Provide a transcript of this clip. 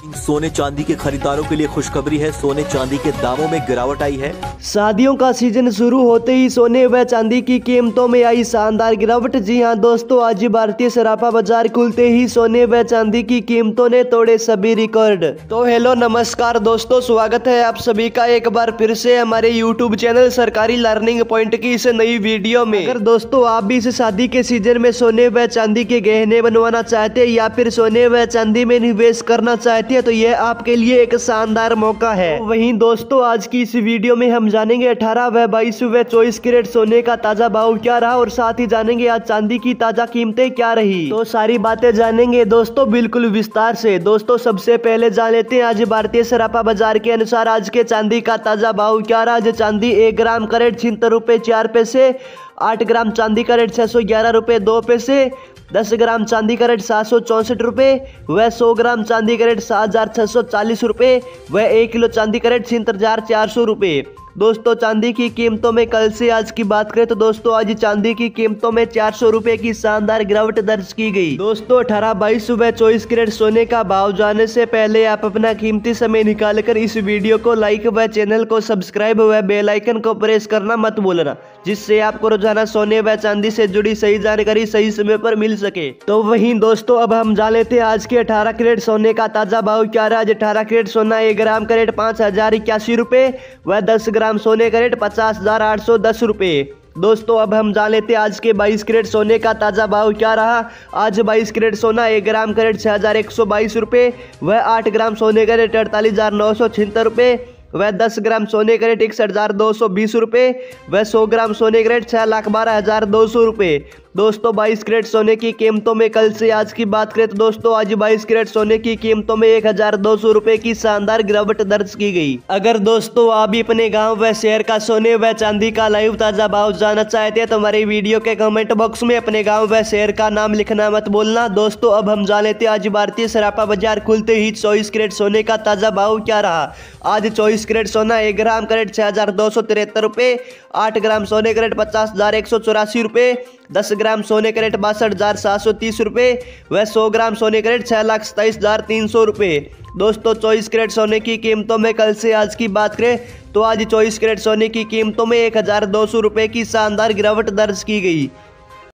सोने चांदी के खरीदारों के लिए खुशखबरी है। सोने चांदी के दामों में गिरावट आई है। शादियों का सीज़न शुरू होते ही सोने व चांदी की कीमतों में आई शानदार गिरावट। जी हाँ दोस्तों, आज भारतीय सराफा बाज़ार खुलते ही सोने व चांदी की कीमतों ने तोड़े सभी रिकॉर्ड। तो हेलो, नमस्कार दोस्तों, स्वागत है आप सभी का एक बार फिर से हमारे YouTube channel Sarkari learning point की इस नई वीडियो में। अगर दोस्तों, आप भी इस शादी के सीज़न में सोने व चांदी के गहने बनवाना चाहते या फिर सोने व चांदी में निवेश करना चाहते हैं तो यह आपके लिए एक शानदार मौका है। तो वहीं दोस्तों, आज की इस वीडियो में हम जानेंगे अठारह व बाईस व चौबीस कैरेट सोने का ताज़ा भाव क्या रहा, और साथ ही जानेंगे आज चांदी की ताज़ा कीमतें क्या रही। तो सारी बातें जानेंगे दोस्तों बिल्कुल विस्तार से। दोस्तों, सबसे पहले जान लेते हैं, आज भारतीय सरापा बाज़ार के अनुसार आज के चांदी का ताज़ा भाव क्या रहा। आज चांदी एक ग्राम करेट छिहत्तर रुपए चार पैसे, आठ ग्राम चांदी का रेट छह सौ ग्यारह रुपये दो पैसे दस ग्राम चांदी का रेट सात सौ चौंसठ रुपये व सौ ग्राम चांदी का रेट सात हज़ार छः सौ चालीस रुपये व एक किलो चांदी का रेट छिहत्तर हज़ार चार सौ रुपये दोस्तों, चांदी की कीमतों में कल से आज की बात करें तो दोस्तों, आज चांदी की कीमतों में चार सौ रूपए की शानदार गिरावट दर्ज की गई। दोस्तों, अठारह बाईस सुबह चौबीस कैरेट सोने का भाव जाने से पहले आप अपना कीमती समय निकाल कर इस वीडियो को लाइक व चैनल को सब्सक्राइब व बेलाइकन को प्रेस करना मत भूलना, जिससे आपको रोज़ाना सोने व चांदी से जुड़ी सही जानकारी सही समय पर मिल सके। तो वही दोस्तों, अब हम जान लेते हैं आज के अठारह कैरेट सोने का ताज़ा भाव क्या रहा। आज अठारह कैरेट सोना एक ग्राम का रेट पाँच हज़ार इक्यासी रूपए व दस ग्राम सोने का रेट पचास हज़ार आठ सौ दस रुपये दोस्तों, अब हम जान लेते हैं आज के 22 कैरेट सोने का ताज़ा भाव क्या रहा। आज 22 कैरेट सोना एक ग्राम का रेट छः हज़ार एक सौ बाईस रुपये व आठ ग्राम सोने का रेट अड़तालीस हज़ार नौ सौ छिहत्तर रुपये वह दस ग्राम सोने का रेट इकसठ हज़ार दो सौ बीस रुपये वह सौ ग्राम सोने का रेट छः लाख बारह हज़ार दो सौ रुपये दोस्तों, बाईस करेट सोने की कीमतों में कल से आज की बात करें तो दोस्तों, आज बाईस करेट सोने की कीमतों में एक हज़ार दो सौ रुपए की शानदार गिरावट दर्ज की गई। अगर दोस्तों, आप भी अपने गाँव व शहर का सोने व चांदी का लाइव ताज़ा भाव जानना चाहते हैं तो हमारे वीडियो के कमेंट बॉक्स में अपने गाँव व शहर का नाम लिखना मत बोलना दोस्तों, अब हम जान लेते आज भारतीय सरापा बाज़ार खुलते ही चौबीस करेट सोने का ताज़ा भाव क्या रहा? आज चौबीस करेट सोना एक ग्राम का रेट छह हज़ार दो सौ तिहत्तर रुपये आठ ग्राम सोने का रेट पचास हज़ार एक सौ चौरासी रुपये दस ग्राम सोने का रेट बासठ हज़ार सात सौ तीस रुपये व सौ ग्राम सोने का रेट छः लाख सताईस हज़ार तीन सौ रुपये दोस्तों, चौबीस करेट सोने की कीमतों में कल से आज की बात करें तो आज चौबीस करेट सोने की कीमतों में एक हज़ार दो सौ रुपये की शानदार गिरावट दर्ज की गई।